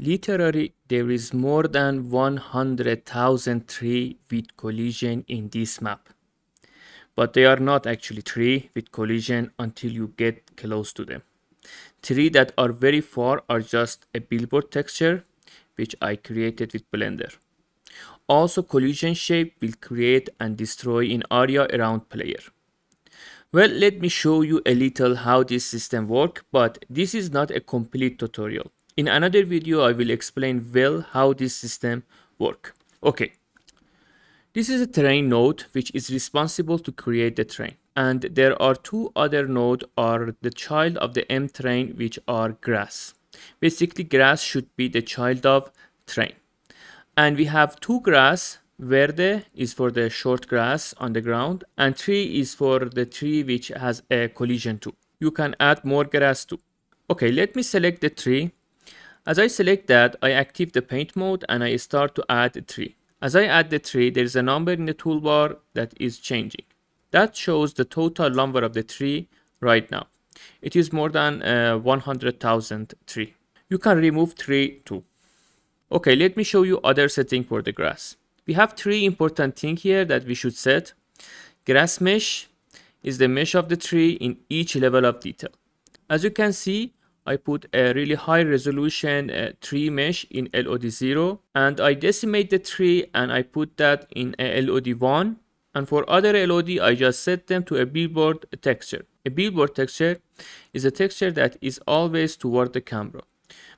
Literally, there is more than 100,000 tree with collision in this map. But they are not actually tree with collision until you get close to them. Tree that are very far are just a billboard texture which I created with Blender. Also collision shape will create and destroy in area around player. Well, let me show you a little how this system work, but this is not a complete tutorial. In another video, I will explain well how this system work. Okay. This is a terrain node which is responsible to create the terrain. And there are two other nodes are the child of the M Terrain which are grass. Basically grass should be the child of terrain. And we have two grass Verde is for the short grass on the ground and tree is for the tree which has a collision to. You can add more grass too. Okay, let me select the tree as I select that, I active the paint mode and I start to add a tree. As I add the tree, there is a number in the toolbar that is changing. That shows the total number of the tree right now. It is more than uh, 100,000 tree. You can remove tree too. Okay, let me show you other setting for the grass. We have three important thing here that we should set. Grass mesh is the mesh of the tree in each level of detail. As you can see, I put a really high resolution uh, tree mesh in LOD0 and I decimate the tree and I put that in a LOD1 and for other LOD I just set them to a billboard texture. A billboard texture is a texture that is always toward the camera.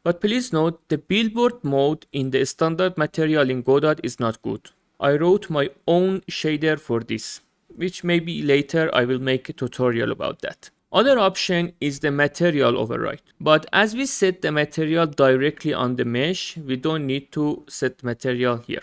But please note the billboard mode in the standard material in Godot is not good. I wrote my own shader for this, which maybe later I will make a tutorial about that. Other option is the material override. But as we set the material directly on the mesh, we don't need to set material here.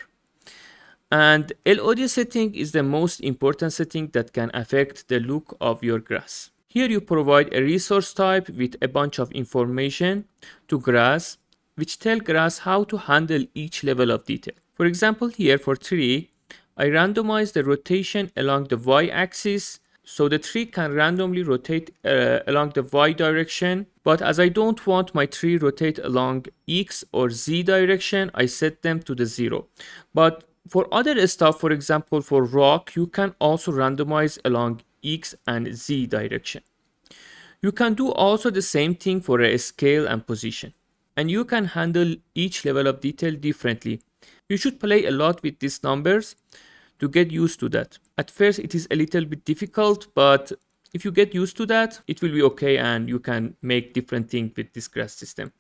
And LOD setting is the most important setting that can affect the look of your grass. Here you provide a resource type with a bunch of information to grass, which tell grass how to handle each level of detail. For example, here for tree, I randomize the rotation along the y-axis so the tree can randomly rotate uh, along the y direction. But as I don't want my tree rotate along x or z direction, I set them to the zero. But for other stuff, for example, for rock, you can also randomize along x and z direction. You can do also the same thing for a scale and position. And you can handle each level of detail differently. You should play a lot with these numbers to get used to that. At first it is a little bit difficult, but if you get used to that, it will be okay and you can make different things with this grass system.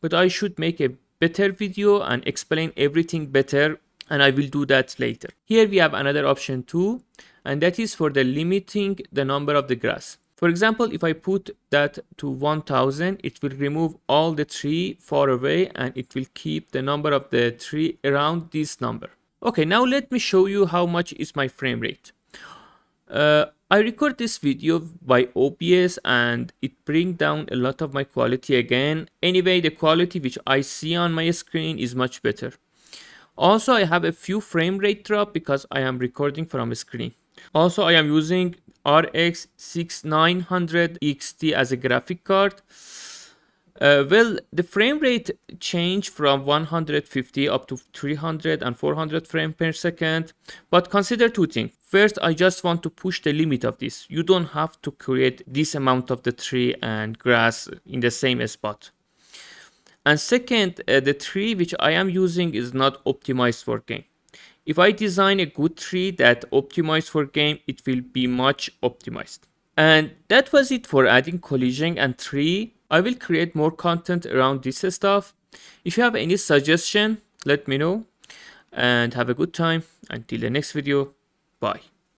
But I should make a better video and explain everything better and I will do that later. Here we have another option too and that is for the limiting the number of the grass. For example, if I put that to 1000, it will remove all the tree far away and it will keep the number of the tree around this number. Okay, now let me show you how much is my frame rate. Uh, I record this video by OBS and it bring down a lot of my quality again. Anyway, the quality which I see on my screen is much better. Also, I have a few frame rate drop because I am recording from a screen. Also, I am using RX 6900 XT as a graphic card. Uh, well, the frame rate changed from 150 up to 300 and 400 frames per second. But consider two things. First, I just want to push the limit of this. You don't have to create this amount of the tree and grass in the same spot. And second, uh, the tree which I am using is not optimized for game. If I design a good tree that optimized for game, it will be much optimized. And that was it for adding collision and tree I will create more content around this stuff. If you have any suggestion, let me know and have a good time. Until the next video, bye.